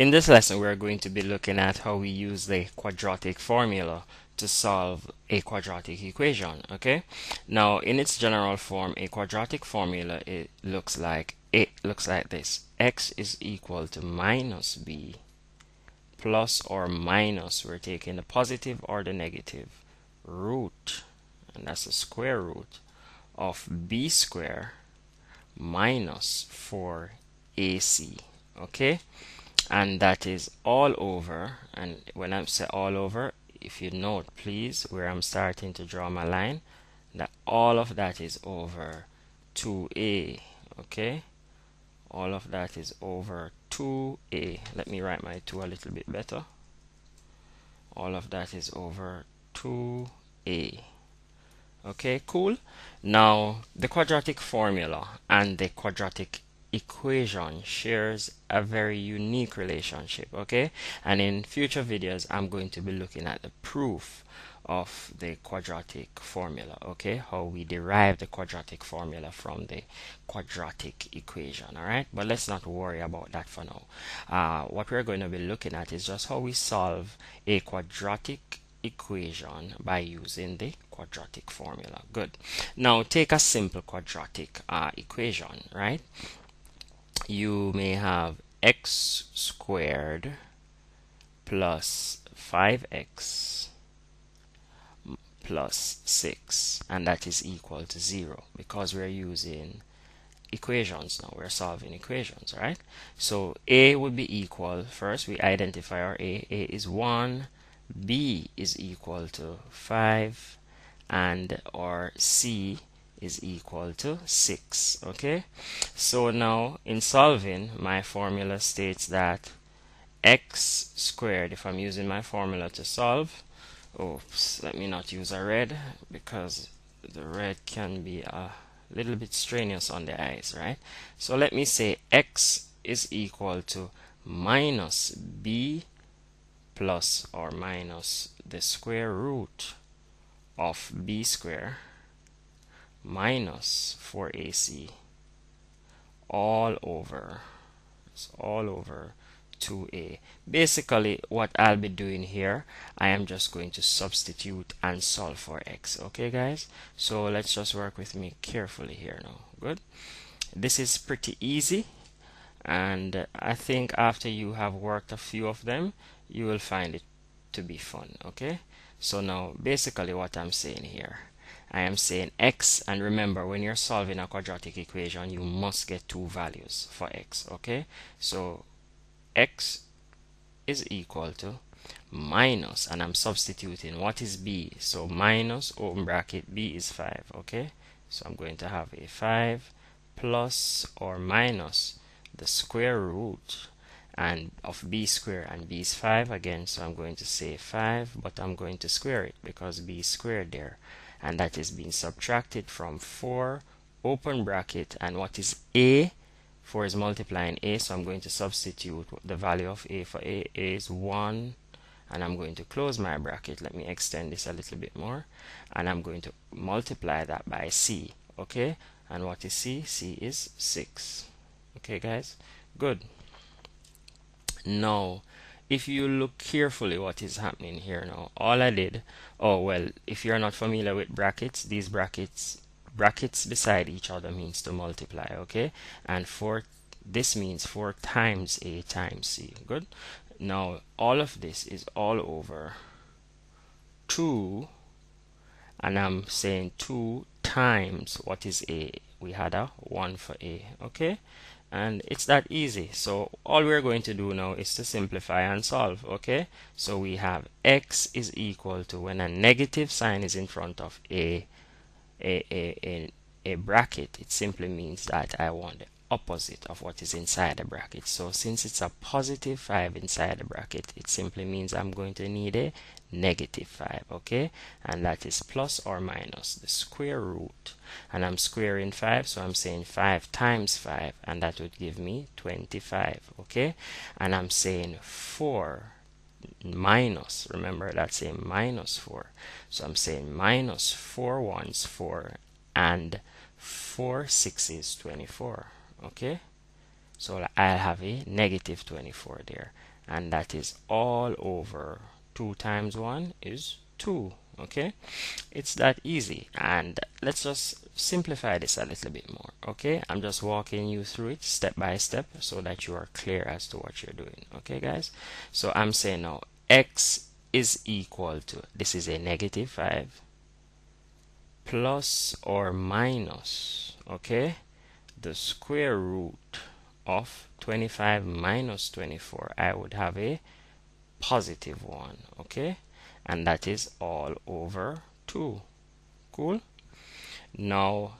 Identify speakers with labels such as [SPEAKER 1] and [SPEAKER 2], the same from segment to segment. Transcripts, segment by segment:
[SPEAKER 1] In this lesson, we're going to be looking at how we use the quadratic formula to solve a quadratic equation, okay? Now, in its general form, a quadratic formula, it looks like, it looks like this. x is equal to minus b plus or minus, we're taking the positive or the negative, root, and that's the square root, of b square minus 4ac, okay? And that is all over. And when I say all over if you note please where I'm starting to draw my line that all of that is over 2a okay? All of that is over 2a let me write my 2 a little bit better. All of that is over 2a okay cool. Now the quadratic formula and the quadratic equation shares a very unique relationship okay? And in future videos I'm going to be looking at the proof of the quadratic formula okay? How we derive the quadratic formula from the quadratic equation all right? But let's not worry about that for now. Uh, what we're going to be looking at is just how we solve a quadratic equation by using the quadratic formula. Good. Now take a simple quadratic uh, equation right you may have x squared plus 5x plus 6 and that is equal to 0 because we're using equations now. We're solving equations right? So a would be equal first we identify our a. A is 1 b is equal to 5 and our c is equal to 6 okay? So now in solving my formula states that x squared if I'm using my formula to solve oops let me not use a red because the red can be a little bit strenuous on the eyes right? So let me say x is equal to minus b plus or minus the square root of b square minus 4ac all over. It's all over 2a basically what I'll be doing here I am just going to substitute and solve for x. Okay guys? So let's just work with me carefully here now. Good? This is pretty easy. And I think after you have worked a few of them you will find it to be fun. Okay? So now basically what I'm saying here I am saying x and remember when you're solving a quadratic equation you must get two values for x okay? So x is equal to minus and I'm substituting what is b. So minus open bracket b is 5 okay? So I'm going to have a 5 plus or minus the square root and of b squared and b is 5 again. So I'm going to say 5 but I'm going to square it because b is squared there and that is being subtracted from 4 open bracket and what is a? 4 is multiplying a so I'm going to substitute the value of a for a, is 1 and I'm going to close my bracket. Let me extend this a little bit more and I'm going to multiply that by c okay? And what is c? C is 6 okay guys? Good. Now if you look carefully what is happening here now all I did oh well if you're not familiar with brackets these brackets brackets beside each other means to multiply okay? And for this means 4 times a times c good? Now all of this is all over 2 and I'm saying 2 times what is a. We had a 1 for a okay and it's that easy. So all we're going to do now is to simplify and solve okay? So we have x is equal to when a negative sign is in front of a a, a, a, a bracket. It simply means that I want the opposite of what is inside the bracket. So since it's a positive 5 inside the bracket it simply means I'm going to need a negative 5 okay? And that is plus or minus the square root. And I'm squaring 5 so I'm saying 5 times 5 and that would give me 25 okay? And I'm saying 4 minus remember that's a minus 4 so I'm saying minus 4 ones 4 and 4 sixes 24 okay? So I'll have a negative 24 there. And that is all over. 2 times 1 is 2 okay? It's that easy. And let's just simplify this a little bit more. Okay? I'm just walking you through it step by step so that you are clear as to what you're doing. Okay guys? So I'm saying now x is equal to this is a negative 5 plus or minus. Okay the square root of 25 minus 24 I would have a positive 1 okay? And that is all over 2 cool? Now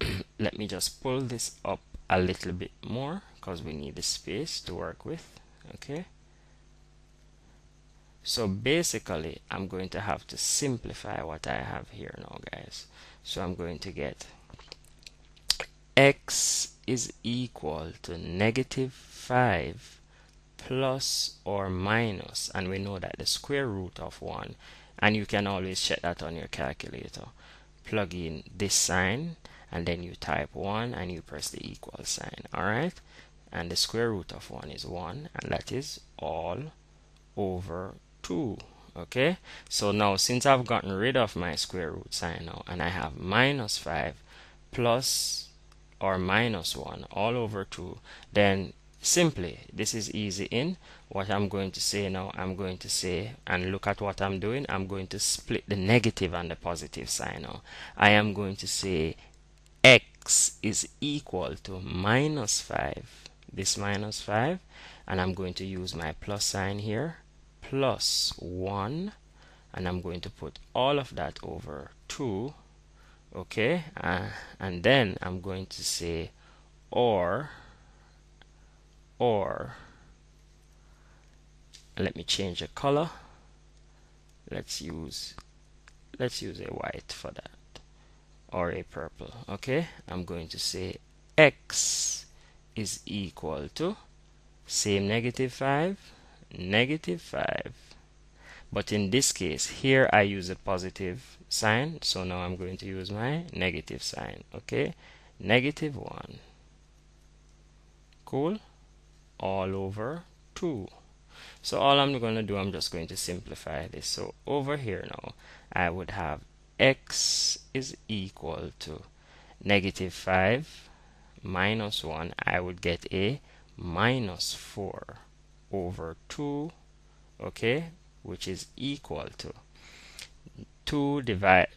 [SPEAKER 1] let me just pull this up a little bit more because we need the space to work with okay? So basically I'm going to have to simplify what I have here now guys. So I'm going to get x is equal to negative 5 plus or minus and we know that the square root of 1 and you can always check that on your calculator. Plug in this sign and then you type 1 and you press the equal sign alright? And the square root of 1 is 1 and that is all over 2 okay? So now since I've gotten rid of my square root sign now and I have minus 5 plus or minus 1 all over 2 then simply this is easy in. What I'm going to say now I'm going to say and look at what I'm doing I'm going to split the negative and the positive sign now. I am going to say x is equal to minus 5 this minus 5 and I'm going to use my plus sign here plus 1 and I'm going to put all of that over 2 okay uh, and then I'm going to say or or let me change the color. Let's use let's use a white for that or a purple. Okay I'm going to say x is equal to same negative 5 negative 5 but in this case here I use a positive sign so now I'm going to use my negative sign okay? Negative 1 cool. All over 2 so all I'm going to do I'm just going to simplify this. So over here now I would have x is equal to negative 5 minus 1 I would get a minus 4 over 2 okay which is equal to 2 divide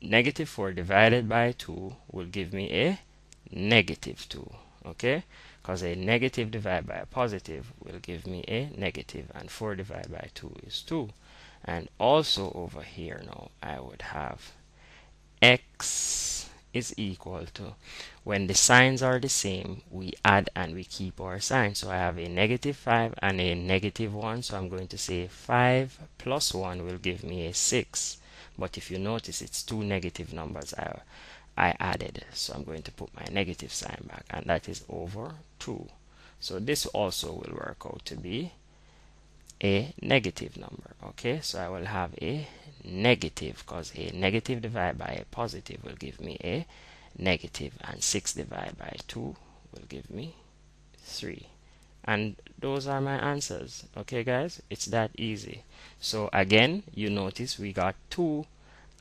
[SPEAKER 1] negative 4 divided by 2 will give me a negative 2 okay? Because a negative divided by a positive will give me a negative and 4 divided by 2 is 2 and also over here now I would have x is equal to. When the signs are the same we add and we keep our sign. So I have a negative 5 and a negative 1 so I'm going to say 5 plus 1 will give me a 6 but if you notice it's two negative numbers I, I added. So I'm going to put my negative sign back and that is over 2 so this also will work out to be a negative number okay? So I will have a negative because a negative divided by a positive will give me a negative and 6 divided by 2 will give me 3 and those are my answers okay guys? It's that easy. So again you notice we got two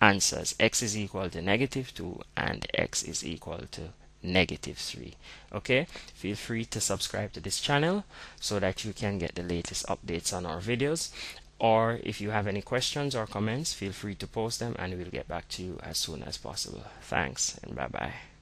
[SPEAKER 1] answers. X is equal to negative 2 and x is equal to negative 3 okay? Feel free to subscribe to this channel so that you can get the latest updates on our videos. Or if you have any questions or comments feel free to post them and we'll get back to you as soon as possible. Thanks and bye bye